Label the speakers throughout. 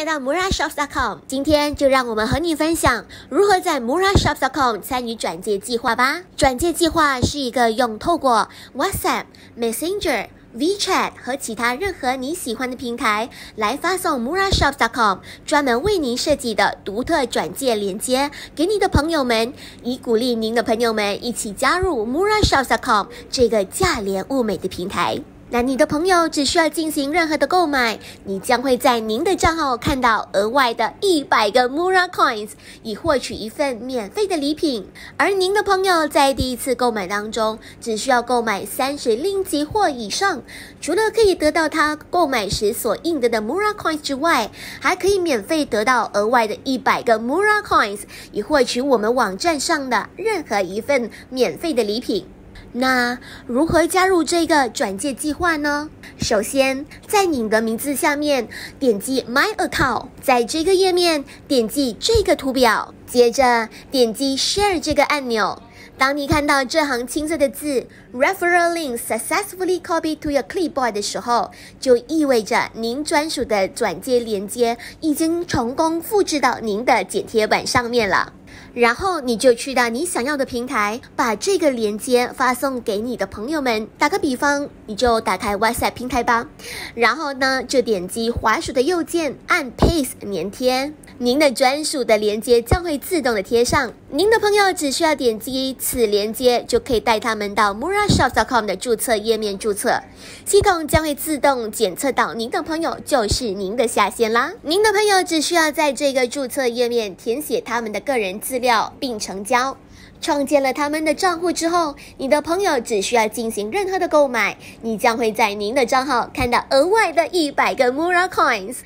Speaker 1: 来到 MuraShops.com，今天就让我们和你分享如何在 MuraShops.com 参与转介计划吧。转介计划是一个用透过 WhatsApp、Messenger、WeChat 和其他任何你喜欢的平台来发送 MuraShops.com 专门为您设计的独特转介链接给你的朋友们，以鼓励您的朋友们一起加入 MuraShops.com 这个价廉物美的平台。那你的朋友只需要进行任何的购买，你将会在您的账号看到额外的一百个 Mura Coins，以获取一份免费的礼品。而您的朋友在第一次购买当中，只需要购买三十令吉或以上，除了可以得到他购买时所印得的 Mura Coins 之外，还可以免费得到额外的一百个 Mura Coins，以获取我们网站上的任何一份免费的礼品。那如何加入这个转介计划呢？首先，在你的名字下面点击 My Account，在这个页面点击这个图表，接着点击 Share 这个按钮。当你看到这行青色的字 Referral link successfully copied to your clipboard 的时候，就意味着您专属的转接连接已经成功复制到您的剪贴板上面了。然后你就去到你想要的平台，把这个链接发送给你的朋友们。打个比方，你就打开 WhatsApp 平台吧，然后呢，就点击滑鼠的右键，按 Paste 粘贴，您的专属的链接将会自动的贴上。您的朋友只需要点击此链接，就可以带他们到 MuraShop.com 的注册页面注册，系统将会自动检测到您的朋友就是您的下线啦。您的朋友只需要在这个注册页面填写他们的个人资料并成交。创建了他们的账户之后，你的朋友只需要进行任何的购买，你将会在您的账号看到额外的一百个 Mura Coins。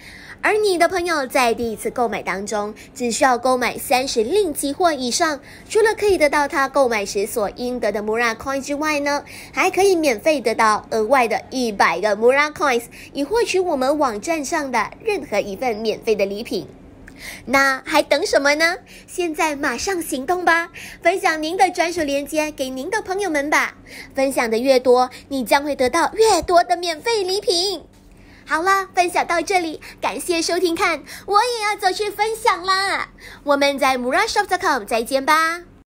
Speaker 1: 而你的朋友在第一次购买当中，只需要购买三十令吉或以上，除了可以得到他购买时所应得的 Mura Coin 之外呢，还可以免费得到额外的一百个 Mura Coins，以获取我们网站上的任何一份免费的礼品。那还等什么呢？现在马上行动吧！分享您的专属链接给您的朋友们吧。分享的越多，你将会得到越多的免费礼品。好啦，分享到这里，感谢收听看，我也要走去分享啦。我们在 MuraShop.com 再见吧。